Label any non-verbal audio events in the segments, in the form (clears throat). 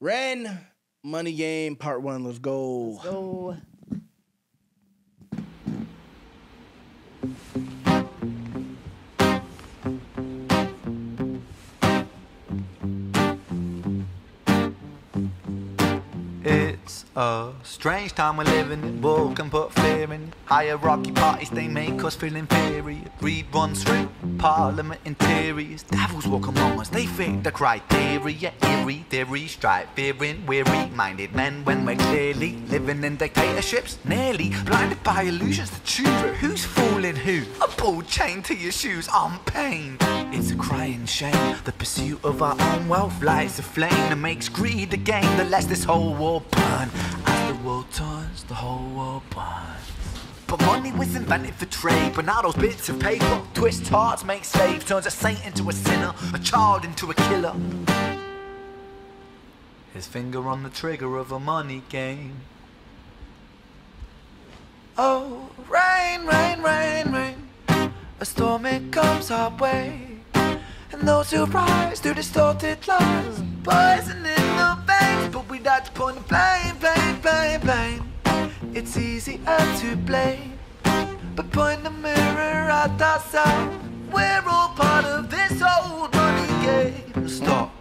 Ren, Money Game, Part One. Let's go. Go. A strange time we're living in. War can put fear in. Hierarchy parties, they make us feel inferior. Read runs through parliament interiors. Devils walk among us, they fit the criteria. Eerie theory, strife, fearing, weary minded men when we're clearly living in dictatorships. Nearly blinded by illusions to choose who's fooling who. A ball chained to your shoes on pain. It's a crying shame. The pursuit of our own wealth lights a flame that makes greed the game that lets this whole world burn. World turns, the whole world burns. But money was invented for trade, but now those bits of paper twist hearts, make slaves, turns a saint into a sinner, a child into a killer. His finger on the trigger of a money game. Oh, rain, rain, rain, rain. A storm it comes our way. And those who rise through distorted lies, poison veins. But we like to point the blame, blame, blame, blame. It's easier to blame, but point the mirror at ourselves. We're all part of this old money game. Stop.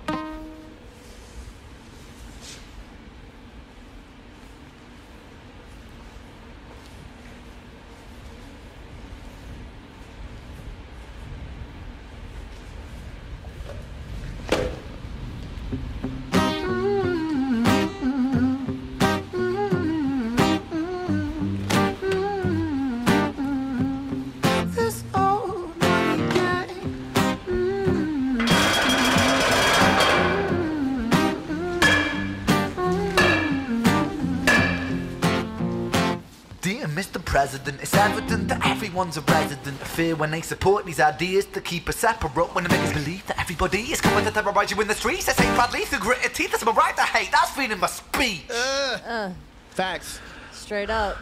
Mr. President, it's evident that everyone's a resident of fear when they support these ideas to keep us separate. When they make us believe that everybody is coming to terrorize you in the streets, they say proudly through gritted teeth. That's my right to hate. That's freedom of speech. Uh, uh. Facts. Straight up.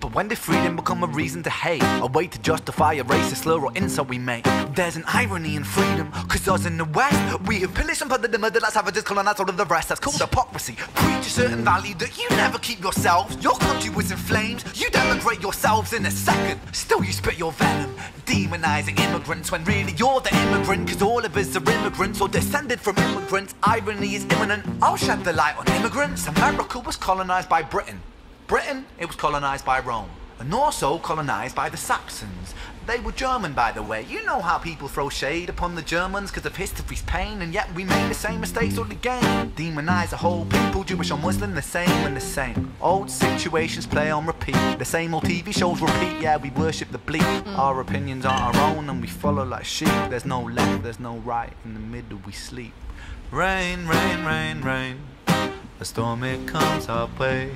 But when did freedom become a reason to hate? A way to justify a racist slur or insult we make? There's an irony in freedom, cause us in the West, we have pillaged and plundered the murder like savages, colonized all of the rest. That's called hypocrisy. Preach a certain value that you never keep yourselves. Your country was in flames, you denigrate yourselves in a second. Still, you spit your venom, demonizing immigrants when really you're the immigrant, cause all of us are immigrants or descended from immigrants. Irony is imminent. I'll shed the light on immigrants. America was colonized by Britain. Britain, it was colonized by Rome, and also colonized by the Saxons. They were German, by the way. You know how people throw shade upon the Germans because of history's pain, and yet we make the same mistakes all again. Demonize a whole people, Jewish or Muslim, the same and the same. Old situations play on repeat. The same old TV shows repeat. Yeah, we worship the bleak. Mm. Our opinions are our own, and we follow like sheep. There's no left, there's no right. In the middle, we sleep. Rain, rain, rain, rain. A storm it comes our way.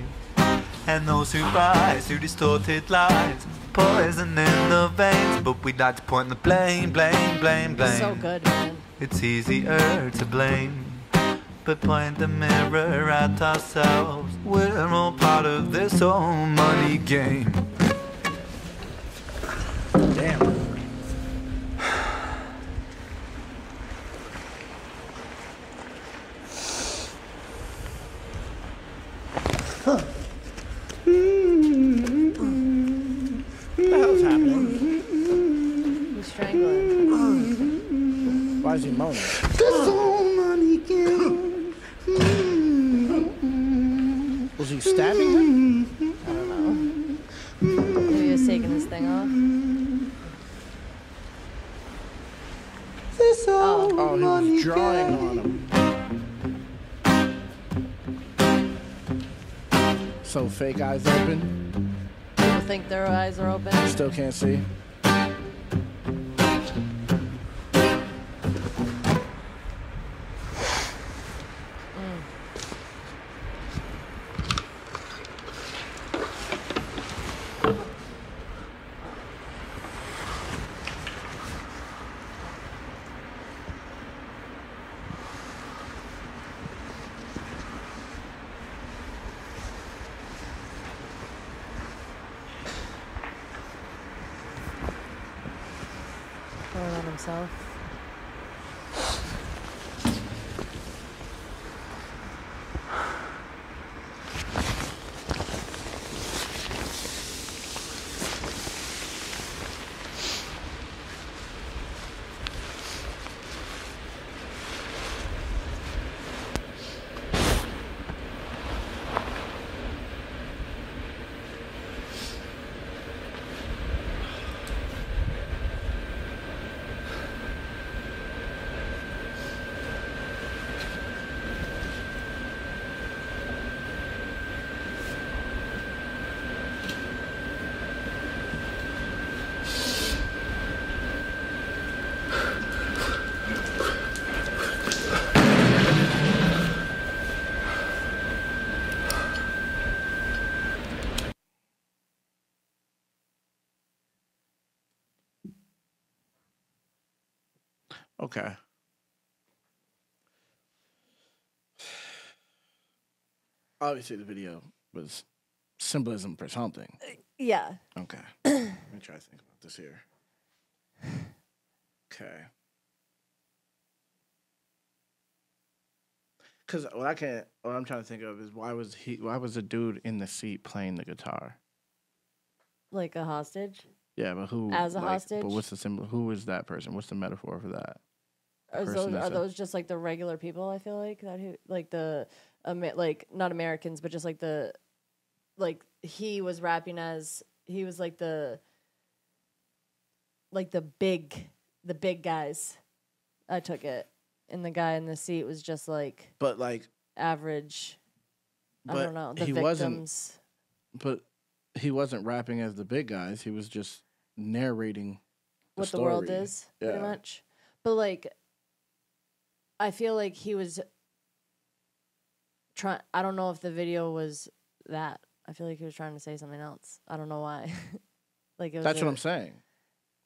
And those who rise through distorted lies, poison in the veins. But we'd like to point the blame, blame, blame, blame. So good, man. It's easier to blame, but point the mirror at ourselves. We're all part of this old money game. Damn. What the hell's happening? He's strangling. Why is he moaning? Was he stabbing him? I don't know. Maybe he was taking his thing off. Oh, Oh, he was drawing on him. So fake eyes open. people think their eyes are open. Still can't see. Throwing on himself. Okay. Obviously, the video was symbolism for something. Uh, yeah. Okay. (clears throat) Let me try to think about this here. Okay. Because what I can't, what I'm trying to think of is why was he, why was the dude in the seat playing the guitar? Like a hostage. Yeah, but who? As a like, hostage? But what's the symbol? Who is that person? What's the metaphor for that? Are those, are those just like the regular people? I feel like that who like the Amer- like not Americans, but just like the like he was rapping as he was like the like the big the big guys. I took it, and the guy in the seat was just like But like, average. I But don't know the he victims. wasn't- but he wasn't rapping as the big guys. He was just narrating what the world story. is pretty Yeah. much but like i feel like he was trying i don't know if the video was that i feel like he was trying to say something else i don't know why (laughs) like it was That's what I'm saying.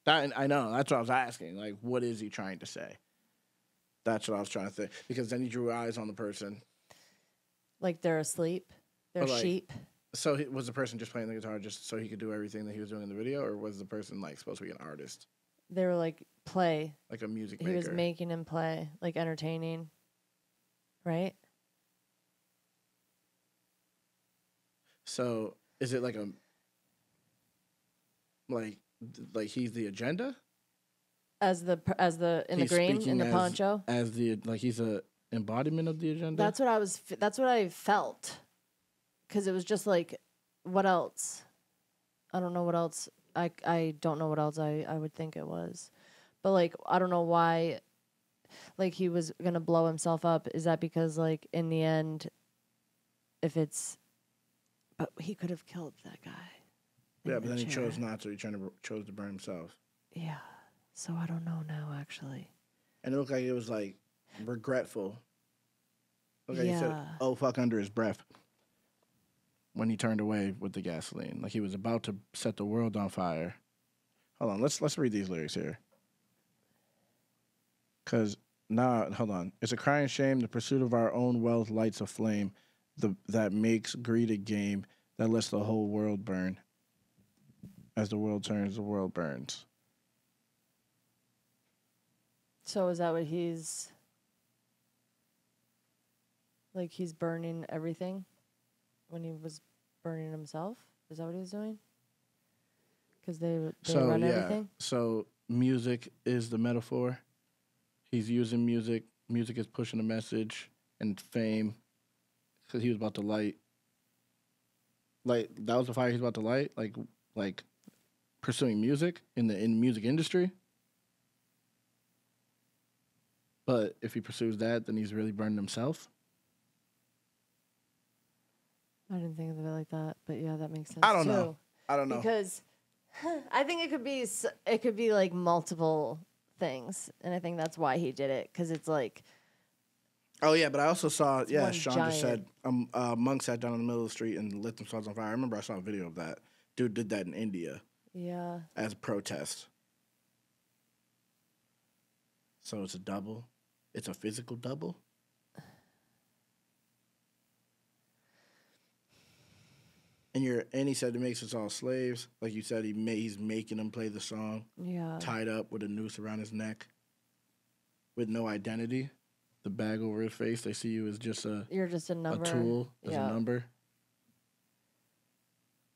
That I know. That's what I was asking. Like, what is he trying to say? That's what I was trying to think. Because then he drew eyes on the person. like they're asleep they're like, sheep So he, was the person just playing the guitar just so he could do everything that he was doing in the video, or was the person like supposed to be an artist, they were like play like a music he was making him play like entertaining right so is it like a like like he's the agenda as the as the in He's the green in the as- poncho as the like he's a embodiment of the agenda. That's what I was. That's what I felt, because it was just like, what else? I don't know what else. I I don't know what else I I would think it was, but like I don't know why, like he was gonna blow himself up. Is that because like in the end, if it's, but he could have killed that guy. yeah, the but then he chair. chose not to. He trying to chose to burn himself, Yeah, so I don't know now actually. and it looked like it was like regretful. Okay, he said, Yeah. "Oh fuck" under his breath when he turned away with the gasoline, like he was about to set the world on fire. Hold on, let's let's read these lyrics here. Cause nah, hold on. It's a crying shame. The pursuit of our own wealth lights a flame, the that makes greed a game that lets the whole world burn. As the world turns, the world burns. So is that what he's like he's burning everything when he was burning himself? Is that what he was doing? Cuz they they so run yeah, everything. so music is the metaphor. He's using music. Music is pushing a message and fame, because he was about to light. Like that was the fire he was about to light. Like like pursuing music in the in music industry. But if he pursues that, then he's really burning himself. I didn't think of it like that, but yeah, that makes sense I don't too. know. I don't know. Because (laughs) I think it could be it could be like multiple things, and I think that's why he did it cuz it's like Oh yeah, but I also saw yeah, one Sean just said giant- um uh monk sat down in the middle of the street and lit themselves on fire. I remember I saw a video of that. Dude did that in India yeah, as a protest. So it's a double. It's a physical double. And you're and he said it makes us all slaves. Like you said, he ma- he's making them play the song, yeah. tied up with a noose around his neck, with no identity. The bag over his face. They see you as just a You're just a number. a tool as yeah. a number.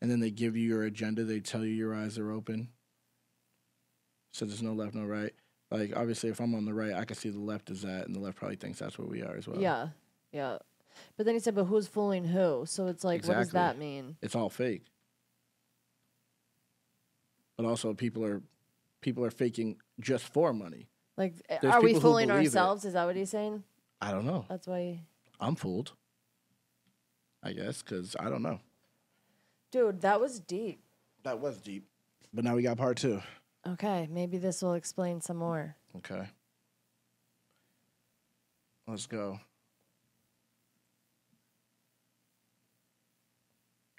And then they give you your agenda. They tell you your eyes are open. So there's no left, no right. Like obviously, if I'm on the right, I can see the left is that, and the left probably thinks that's where we are as well. Yeah, yeah. But then he said, "But who's fooling who?" So it's like, what does that mean? it's all fake. But also, people are people are faking just for money. Like, eh, There's are we people who fooling believe it. ourselves? Is that what he's saying? I don't know. That's why, he- I'm fooled. I guess because I don't know. dude. That was deep. That was deep. But now we got part two. Okay, maybe this will explain some more. Okay. Let's go.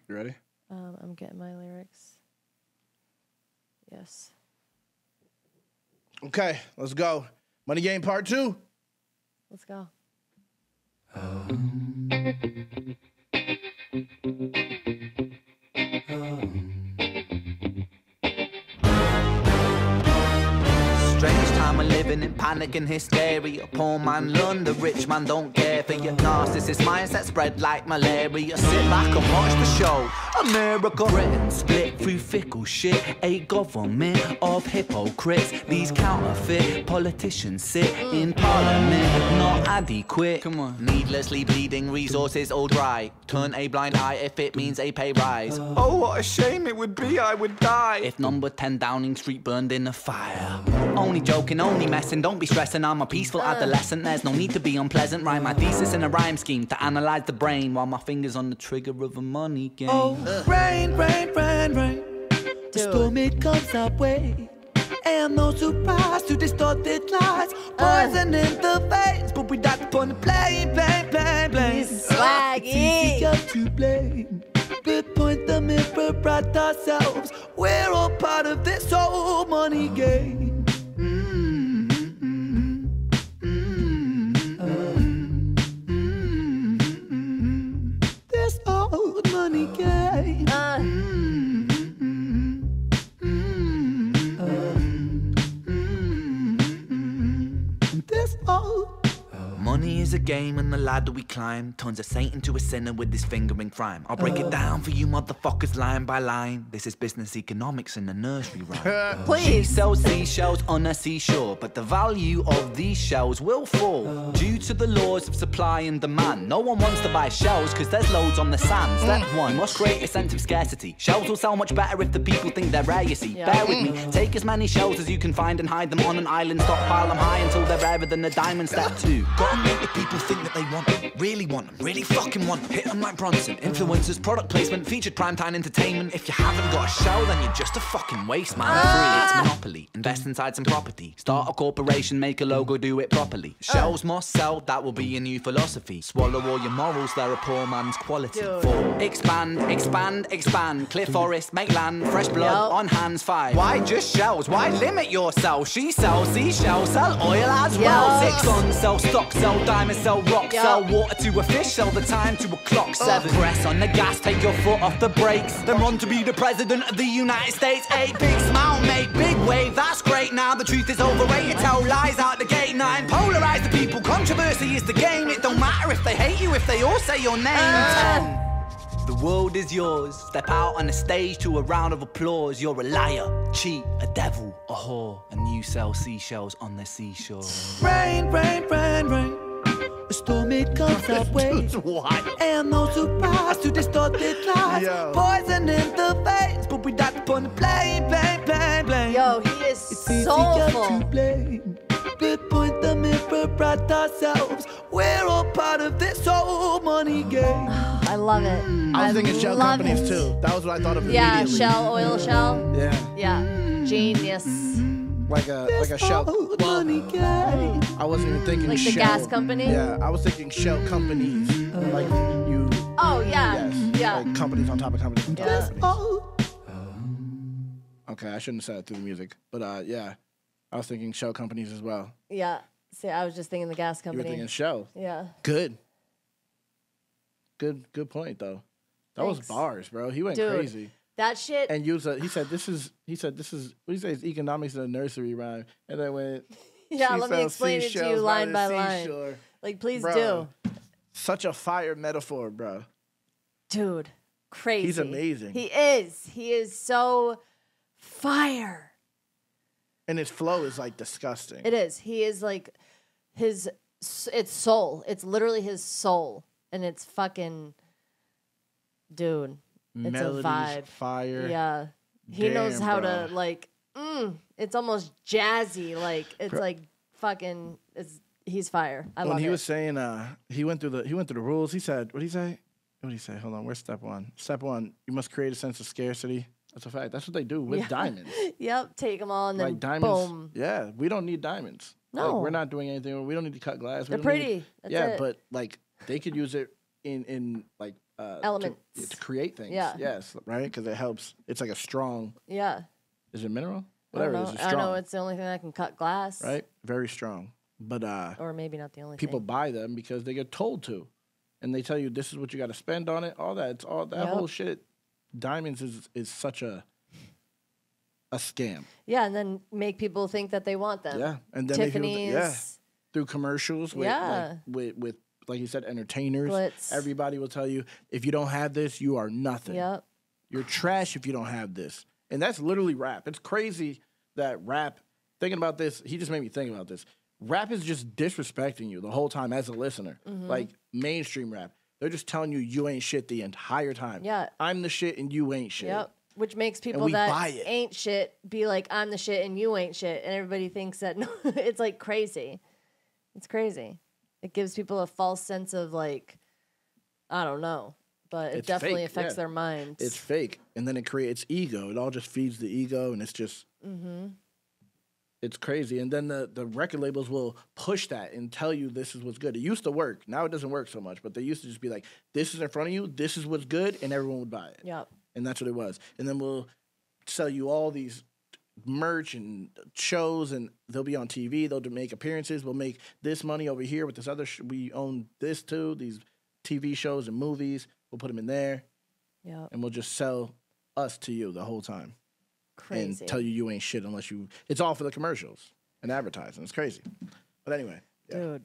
You ready? Um, I'm getting my lyrics. Yes. Okay, let's go. Money Game Part Two. Let's go. Strange living in panic and hysteria. Poor man learn, the rich man don't care for your narcissist mindset spread like malaria. Sit back and watch the show. America, Britain split through fickle shit. A government of hypocrites. These counterfeit politicians sit in parliament, not adequate. Come on, needlessly bleeding resources all dry. Turn a blind eye if it means a pay rise. Oh, what a shame it would be. I would die if number 10 Downing Street burned in a fire. Only joking, only messing. Don't be stressing. I'm a peaceful uh. adolescent. There's no need to be unpleasant. Write my thesis in a rhyme scheme to analyze the brain while my fingers on the trigger of a money game. Oh, uh. rain, rain, rain, rain. The storm it comes our way. And no surprise to distorted lies. Uh. Poison in the veins, but we upon the blame, blame, blame, blame. Swaggy. It's easier to blame. But point the mirror at ourselves. We're all part of this whole money game. Money game. Uh, is a game and the ladder we climb turns a saint into a sinner with his finger in crime. I'll break it oh. down for you motherfuckers line by line. This is business economics in a nursery rhyme. (laughs) She sells seashells on a seashore, but the value of these shells will fall oh. due to the laws of supply and demand. No one wants to buy shells because there's loads on the sand. Step mm. one, must create a sense of scarcity. Shells will sell much better if the people think they're rare, you see. Yeah. Bear with me, mm. take as many shells as you can find and hide them on an island. Stockpile them high until they're rarer than a diamond. Step two, the people think that they want them, really want them, really fucking want them. Hit them like Bronson. Influencers, product placement, featured primetime entertainment. If you haven't got a shell, then you're just a fucking waste man. Free, it's monopoly. Invest inside some property. Start a corporation, make a logo, do it properly. Shells must sell, that will be your new philosophy. Swallow all your morals, they're a poor man's quality. Dude. Four, expand, expand, expand. Clear forest, make land, fresh blood Yup. on hands. Five, why just shells? Why limit yourself? She sells seashells, sell oil as well. Yup. Six on sell stock, sell diamonds, sell rock, Yup. sell water to a fish, sell the time to a clock. Seven, press on the gas, take your foot off the brakes. Then run to be the president of the United States. Eight, big smile, make big wave. That's great. Now the truth is overrated. Tell lies out the gate. Nine, polarize the people. Controversy is the game. It don't matter if they hate you, if they all say your name. Ten. The world is yours. Step out on the stage to a round of applause. You're a liar, cheat, a devil, a whore, and you sell seashells on the seashore. Rain, rain, rain, rain. A storm it comes (laughs) our way. what? And no surprise to distorted lies. Yo. Poison in the veins, but we died upon the blame, blame, blame, blame. Yo, he is It's easier soulful. to blame. But point the mirror at ourselves. We're all part of this whole money game. (sighs) I love it. Mm. I was thinking shell companies it. too. That was what I thought of Yeah, immediately. shell, oil shell. Yeah, Yeah, mm. genius. Like a like a shell. Whole Well, money game. I wasn't even thinking Like the shell. gas company? Yeah, I was thinking shell companies. Like you. Oh yeah, Yes. yeah. Like companies on top of companies on top Yeah. of companies. Okay, I shouldn't have said it through the music, but uh, yeah, I was thinking shell companies as well. Yeah. See, I was just thinking the gas company. You were company. thinking shell. yeah. Good. Good. Good point though. That was bars, bro. He went Dude. crazy. That shit. And used a, he said this is he said this is what do you say it's economics in a nursery rhyme. And then went (laughs) yeah, let me explain it to you line the by line. seashore. Like, please Bro. do. Such a fire metaphor, bro. Dude, crazy. He's amazing. He is. He is so fire. And his flow is like disgusting. It is. He is like his. It's soul. It's literally his soul, and it's fucking. Dude, it's a vibe. fire. Yeah, he knows how bro. to like. Mm, it's almost jazzy. Like it's Bro. like fucking. It's he's fire. I when love he it. was saying uh he went through the he went through the rules, he said what did he say? What did he say? Hold on, where's step one? Step one, you must create a sense of scarcity. That's a fact. That's what they do with Yeah. diamonds. (laughs) yep, take them all and then like diamonds. boom. Yeah, we don't need diamonds. Like, No. we're not doing anything. We don't need to cut glass. We They're need- pretty. That's yeah, it. but like they could use it in in like uh, to- Elements. to, create things. Yeah. Yes, right. Because it helps. It's like a strong. yeah, Is it mineral? whatever I it know, it's I strong, know it's the only thing that can cut glass. right? Very strong. But uh, Or maybe not the only people thing. buy them because they get told to, and they tell you this is what you got to spend on it. All that, it's all that Yep. whole shit. Diamonds is is such a a scam. Yeah, and then make people think that they want them. Yeah, and then make people th- Tiffany's. yeah through commercials with Yeah. like, with with like you said entertainers. Glitz. Everybody will tell you if you don't have this, you are nothing. Yep. You're trash if you don't have this. And that's literally rap. It's crazy that rap, thinking about this, he just made me think about this. Rap is just disrespecting you the whole time as a listener. Mm-hmm. Like mainstream rap. They're just telling you you ain't shit the entire time. Yeah. I'm the shit and you ain't shit. Yep. Which makes people that ain't shit be like, I'm the shit and you ain't shit. And everybody thinks that no, (laughs) it's like crazy. It's crazy. It gives people a false sense of like, I don't know. But it It's definitely fake, affects yeah. their minds. It's fake. And then it creates ego. It all just feeds the ego and it's just Mm-hmm. it's crazy. And then the, the record labels will push that and tell you this is what's good. It used to work. Now it doesn't work so much, but they used to just be like, this is in front of you, this is what's good, and everyone would buy it. Yep. And that's what it was. And then we'll sell you all these merch and shows, and they'll be on TV. They'll make appearances. We'll make this money over here with this other. Sh- we own this too. These TV shows and movies. We'll put them in there, Yep. and we'll just sell us to you the whole time Crazy. and tell you you ain't shit unless you. It's all for the commercials and advertising. It's crazy. But anyway, yeah. Dude.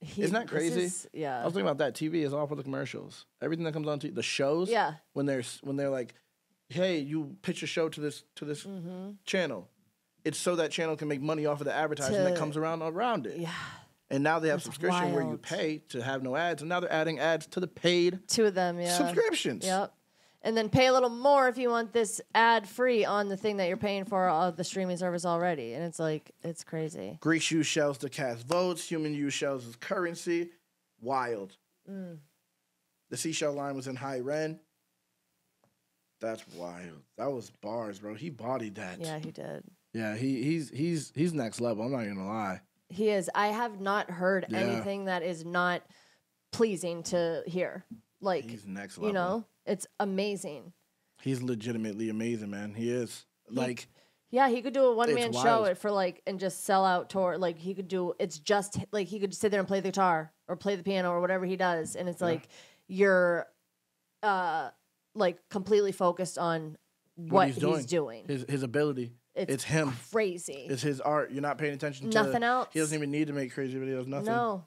he- Isn't that crazy? is- yeah. I was thinking about that. TV is all for the commercials. Everything that comes on TV, the shows. Yeah. When they're when they're like, "Hey, you pitch a show to this to this Mm-hmm. channel. It's so that channel can make money off of the advertising that comes around around it. yeah. And now they have That's subscription where you pay to have no ads, and now they're adding ads to the paid Two of them, yeah. subscriptions. Yep. And then pay a little more if you want this ad free on the thing that you're paying for of the streaming service already. And it's like, it's crazy. Greeks use shells to cast votes. Human use shells as currency. Wild. Mm. The seashell line was in Hi Ren. That's wild. That was bars, bro. He bodied that. Yeah, he did. Yeah, he he's he's he's next level. I'm not even gonna lie. He is. I have not heard Yeah. anything that is not pleasing to hear. Like, He's next level. you know, it's amazing. he's legitimately amazing, man. He is. Like Yeah, he could do a one man show it for like and just sell out tour. Like he could do it's just like he could sit there and play the guitar or play the piano or whatever he does, and it's like you're uh like completely focused on what, he's doing. doing. his his ability. It's, It's, him. crazy. It's his art. You're not paying attention to Nothing else. He doesn't even need to make crazy videos. Nothing. no,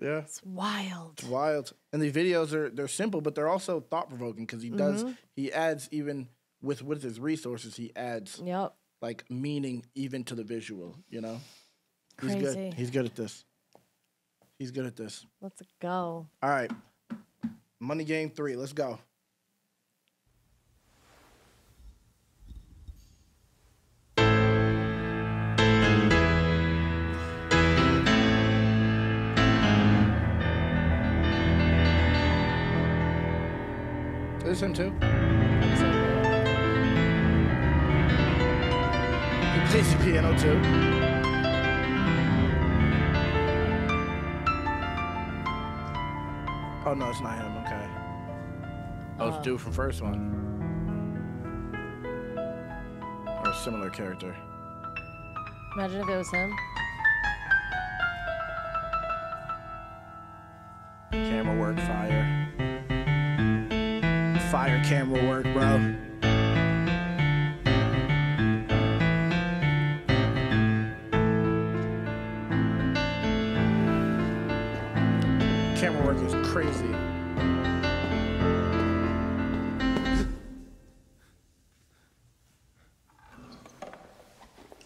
Yeah. it's wild. It's wild. And the videos are they're simple, but they're also thought provoking because he does Mm-hmm. he adds even with with his resources, he adds Yep. like meaning even to the visual. You know, he's Crazy. good. He's good at this. He's good at this. Let's go. All right, Money Game Three. Let's go. This him too? He plays the piano too. Oh no, it's not him. Okay. Oh, uh. it's dude from first one. Or a similar character. Imagine if it was him. Camera work, fire. Fire camera work, bro. Camera work is crazy.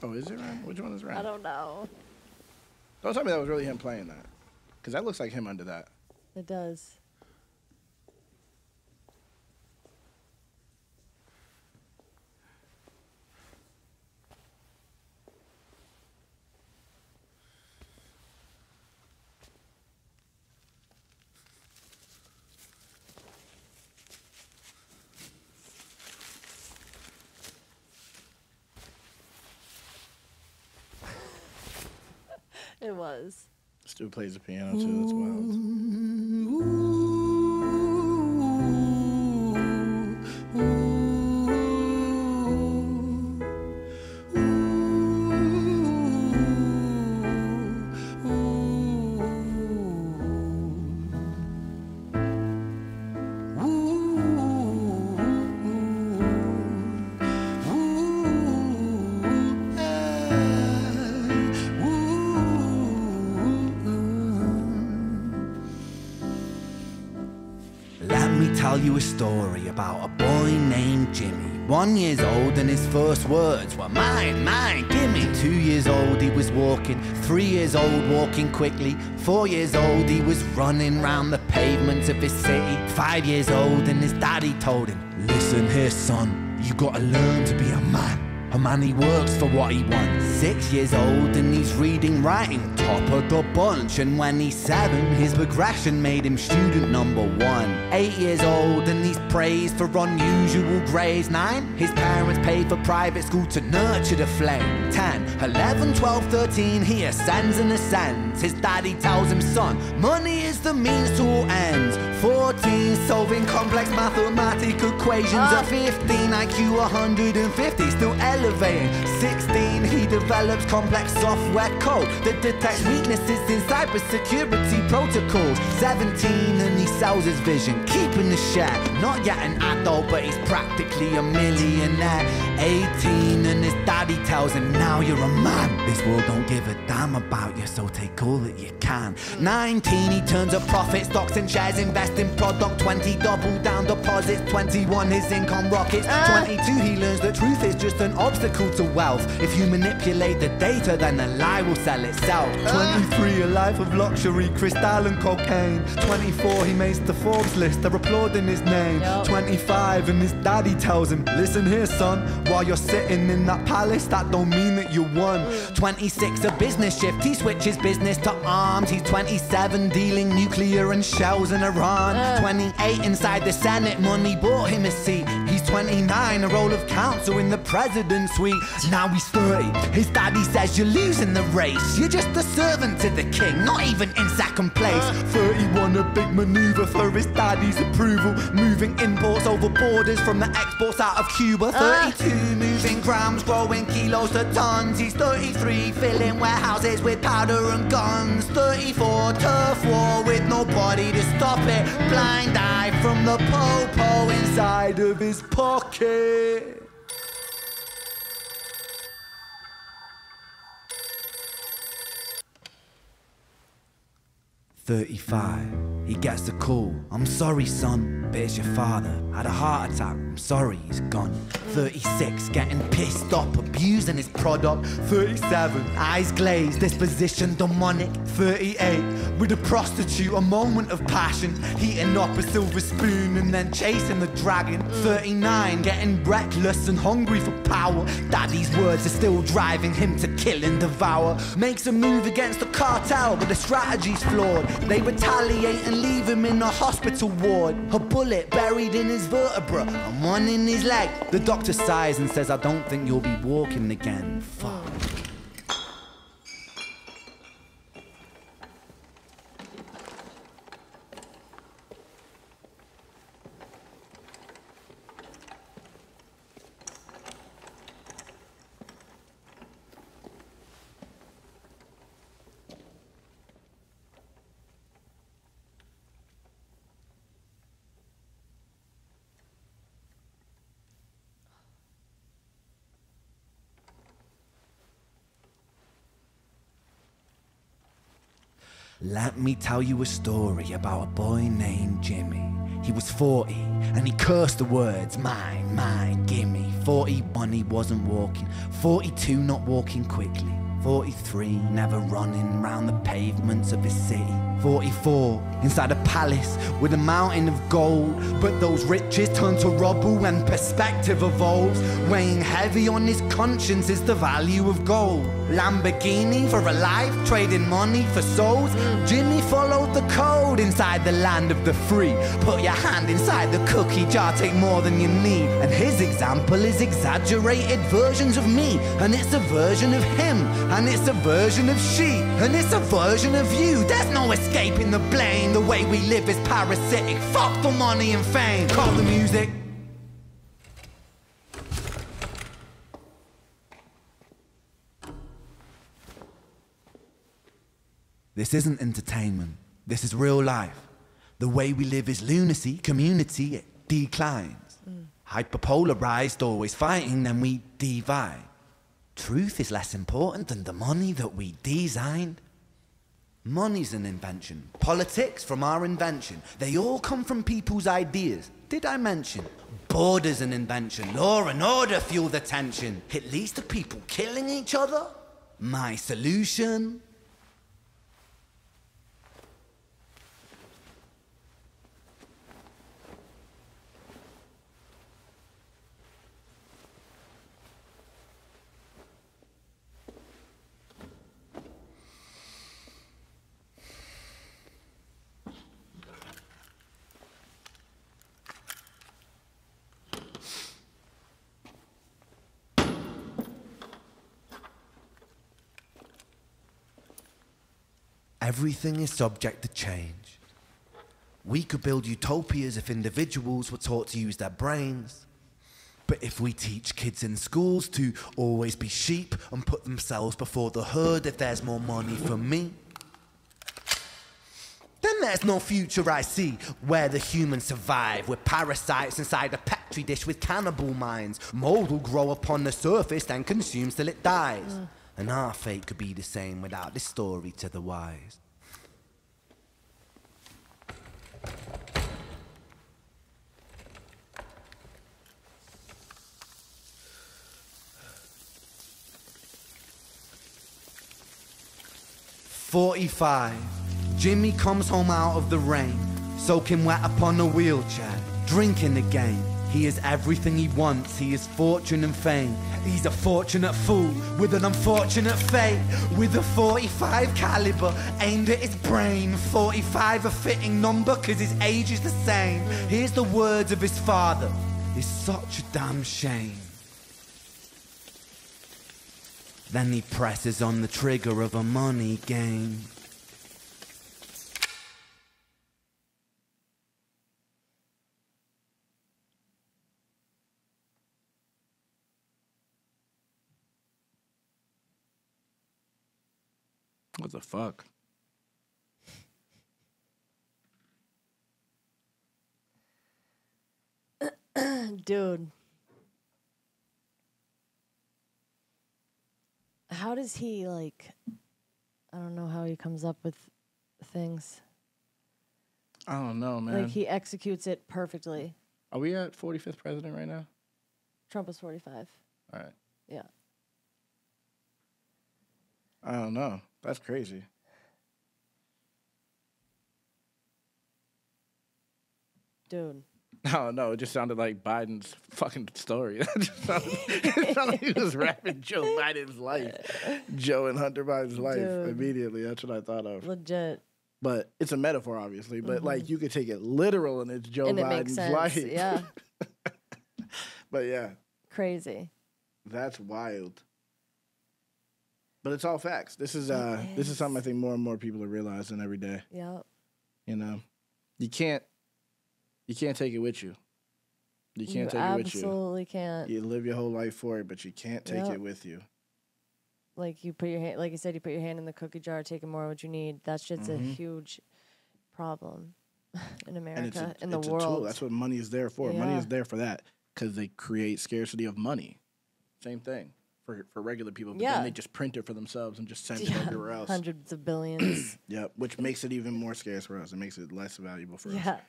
Oh, is it Ren? Which one is Ren? I don't know. Don't tell me that was really him playing that. Because that looks like him under that. It does. It was. Dude plays the piano too. That's wild. Tell you a story about a boy named Jimmy. One years old and his first words were mine, mine, gimme. Two years old he was walking, three years old walking quickly. Four years old he was running round the pavements of his city. Five years old and his daddy told him, Listen here son, you gotta learn to be a man. A man he works for what he wants. Six years old and he's reading, writing, top of the bunch. And when he's seven, his progression made him student number one. Eight years old and he's praised for unusual grades. Nine, his parents paid for private school to nurture the flame. Ten, eleven, twelve, thirteen, he ascends and ascends. His daddy tells him, son, money is the means to all ends. 14, solving complex mathematical equations. Ah. At 15, IQ 150, still elevating. 16, he develops complex software code that detects weaknesses in cybersecurity protocols. 17, and he sells his vision, keeping the share. Not yet an adult, but he's practically a millionaire. 18, and his daddy tells him, Now you're a man. This world don't give a damn about you, so take all that you can. 19, he turns a profit, stocks and shares, invest in product. 20, double down deposits. 21, his income rockets. Ah. 22, he learns that truth is just an obstacle to wealth. If you manipulate the data, then the lie will sell itself. 23, a life of luxury, crystal and cocaine. 24, he makes the Forbes list, they're applauding his name. Yup. 25, and his daddy tells him, Listen here, son, while you're sitting in that palace, that don't mean that you won. Mm. 26, a business shift, he switches business to arms. He's 27, dealing nuclear and shells in Iran. Mm. 28, inside the Senate, money bought him a seat. He's 29, a role of counsel in the president's suite. Now he's 30, his daddy says you're losing the race. You're just a servant to the king, not even in second place. Uh. 31, a big maneuver for his daddy's approval. Moving imports over borders from the exports out of Cuba. Uh. 32, moving grams, growing kilos to tons. He's 33, filling warehouses with powder and guns. 34, turf war with nobody to stop it. Blind eye from the popo inside of his pocket. Thirty-five. He gets the call. I'm sorry, son, but it's your father. Had a heart attack. I'm sorry, he's gone. 36, getting pissed off, abusing his product. 37, eyes glazed, disposition demonic. 38, with a prostitute, a moment of passion. Heating up a silver spoon and then chasing the dragon. 39, getting reckless and hungry for power. Daddy's words are still driving him to kill and devour. Makes a move against the cartel, but the strategy's flawed. They retaliate and leave him in a hospital ward. A bullet buried in his vertebra and one in his leg. The doctor sighs and says, I don't think you'll be walking again. Fuck. Let me tell you a story about a boy named Jimmy. He was 40 and he cursed the words mine, mine, gimme. 41 he wasn't walking, 42 not walking quickly. 43 never running round the pavements of his city. 44 inside a palace with a mountain of gold. But those riches turn to rubble and perspective evolves. Weighing heavy on his conscience is the value of gold. Lamborghini for a life, trading money for souls. Jimmy followed the code inside the land of the free. Put your hand inside the cookie jar, take more than you need. And his example is exaggerated versions of me. And it's a version of him. And it's a version of she. And it's a version of you. There's no escaping the blame. The way we live is parasitic. Fuck the money and fame. Call the music. This isn't entertainment. This is real life. The way we live is lunacy, community it declines. Mm. Hyperpolarized, always fighting, then we divide. Truth is less important than the money that we designed. Money's an invention. Politics from our invention. They all come from people's ideas. Did I mention? Border's an invention. Law and order fuel the tension. It leads to people killing each other. My solution? Everything is subject to change. We could build utopias if individuals were taught to use their brains. But if we teach kids in schools to always be sheep and put themselves before the herd if there's more money for me, then there's no future I see where the humans survive with parasites inside a petri dish with cannibal minds. Mold will grow upon the surface and consume till it dies. And our fate could be the same without this story to the wise. Forty-five. Jimmy comes home out of the rain, soaking wet upon a wheelchair, drinking again. He is everything he wants. He is fortune and fame. He's a fortunate fool with an unfortunate fate. With a 45 caliber aimed at his brain. 45 a fitting number cause his age is the same. Here's the words of his father. It's such a damn shame. Then he presses on the trigger of a money game. What the fuck? (clears throat) Dude. How does he like I don't know how he comes up with things. I don't know, man. Like he executes it perfectly. Are we at 45th president right now? Trump is 45. All right. Yeah. I don't know. That's crazy. Dude. (laughs) No, don't. It just sounded like Biden's fucking story. (laughs) it, just sounded, it sounded like he was rapping Joe (laughs) Biden's life. Joe and Hunter Biden's life Dude. immediately. That's what I thought of. Legit. But it's a metaphor, obviously. But like you could take it literal and it's Joe Mm-hmm. and it Biden's sense. life. Yeah. But yeah, Crazy. that's wild. But it's all facts. This is uh It this is is. something I think more and more people are realizing every day. Yep. You know, you can't you can't take it with you. You can't take it with you. absolutely can't. You live your whole life for it, but you can't take Yep. it with you. Like you put your hand, like you said, you put your hand in the cookie jar, taking more what you need. That shit's a Mhm. huge problem (laughs) in America, a, in the a world. That's what money is there for. Money is there for that because they create scarcity of money. Same thing for for regular people. But Yeah. then they just print it for themselves and just send it everywhere (clears throat) else. Hundreds of billions. (clears throat) Yep, which makes it even more scarce for us. It makes it less valuable for us. yeah.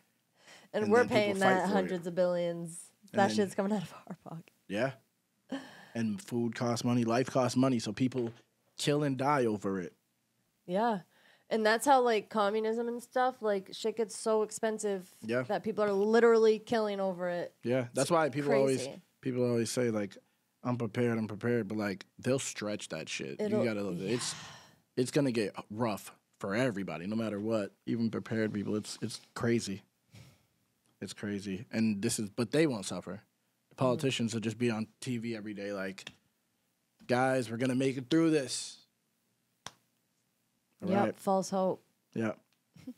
And, And we're paying that for it. hundreds of billions. And that then- shit's coming out of our pocket. Yeah. And food costs money, life costs money, so people kill and die over it. Yeah. And that's how like communism and stuff, like shit gets so expensive Yeah. that people are literally killing over it. Yeah, that's why people always people always say like I'm prepared, I'm prepared, but like they'll stretch that shit. It'll- you gotta it's it's gonna get rough for everybody, no matter what. Even prepared people, it's it's crazy. It's crazy, and this is but they won't suffer. The mm-hmm. politicians will just be on TV every day, like, guys, we're gonna make it through this. All yep. right. False hope. Yeah. (laughs)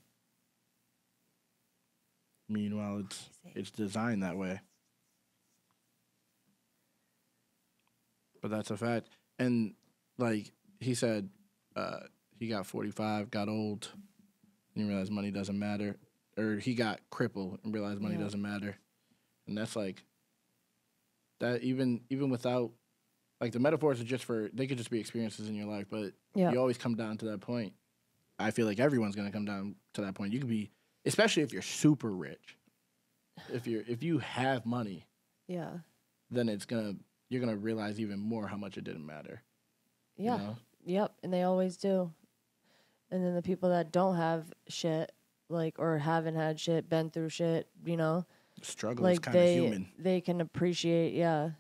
Meanwhile, it's it's designed that way. But that's a fact. And like he said, uh, he got forty five, got old, and realized money doesn't matter, or he got crippled and realized money Yeah. doesn't matter, and that's like that. Even even without like the metaphors are just for they could just be experiences in your life, but Yeah. you always come down to that point I feel like everyone's gonna come down to that point. You could be, especially if you're super rich. If you're if you have money, Yeah. then it's gonna you're gonna realize even more how much it didn't matter. you Yeah. know? Yep. And they always do. And then the people that don't have shit, like or haven't had shit, been through shit, you know, struggle is like kind of human. they can appreciate. Yeah,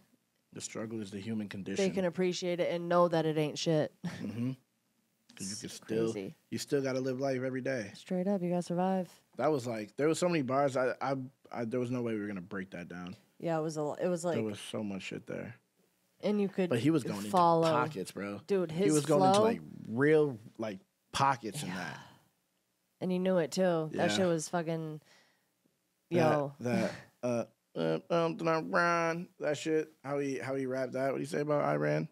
The struggle is the human condition. they can appreciate it and know that it ain't shit. mm-hmm. (laughs) Cause you can still crazy. you still gotta live life every day. Straight up, you gotta survive. That was like there was so many bars. I I, I there was no way we were gonna break that down. Yeah, it was a. It was like, there was so much shit there. And you could. But he was going follow. into pockets, bro. Dude, his he was going flow, into like real like pockets in that. and he knew it too. Yeah. That shit was fucking. That- Yo, that uh uh, um, Iran, that shit. How he how he rapped that? What do you say about Iran?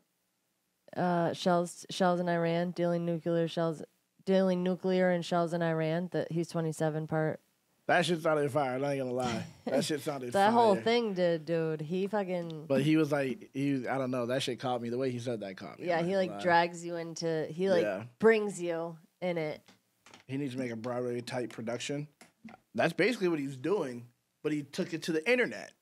uh, shells, shells in Iran, dealing nuclear shells, dealing nuclear and shells in Iran. That he's twenty seven part. That shit sounded fire. I ain't gonna lie. That shit sounded. (laughs) That whole thing did, dude. He fucking. But he was like, he Was, I don't know. That shit caught me. The way he said that caught me. yeah, he like lie. drags you into. He like Yeah. brings you in it. He needs to make a Broadway type production. That's basically what he's doing, but he took it to the internet.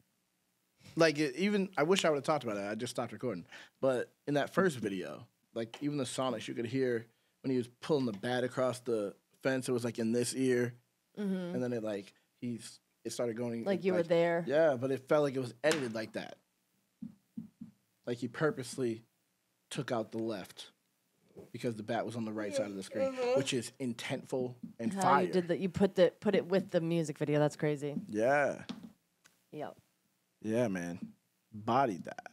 Like it, even I wish I would have talked about that. I just stopped recording. But in that first video, like even the sonics, you could hear when he was pulling the bat across the fence. It was like in this ear, Mm-hmm. and then it like he's it started going Like you were there. Yeah, but it felt like it was edited like that. Like he purposely took out the left because the bat was on the right side of the screen, uh-huh. which is intentful and How fire. you did that? You put the put it with the music video. That's crazy. yeah, Yep. yeah, man, bodied that.